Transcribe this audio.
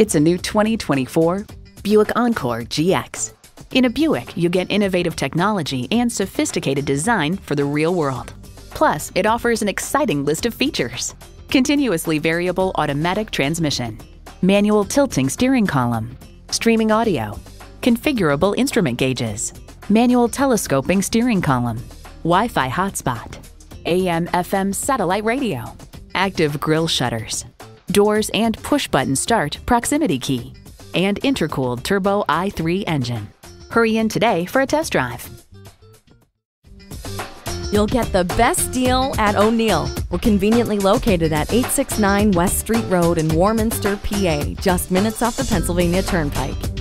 It's a new 2024 Buick Encore GX. In a Buick, you get innovative technology and sophisticated design for the real world. Plus, it offers an exciting list of features. Continuously variable automatic transmission, manual tilting steering column, streaming audio, configurable instrument gauges, manual telescoping steering column, Wi-Fi hotspot, AM FM satellite radio, active grille shutters, doors and push-button start proximity key, and intercooled turbo i3 engine. Hurry in today for a test drive. You'll get the best deal at O'Neil. We're conveniently located at 869 West Street Road in Warminster, PA, just minutes off the Pennsylvania Turnpike.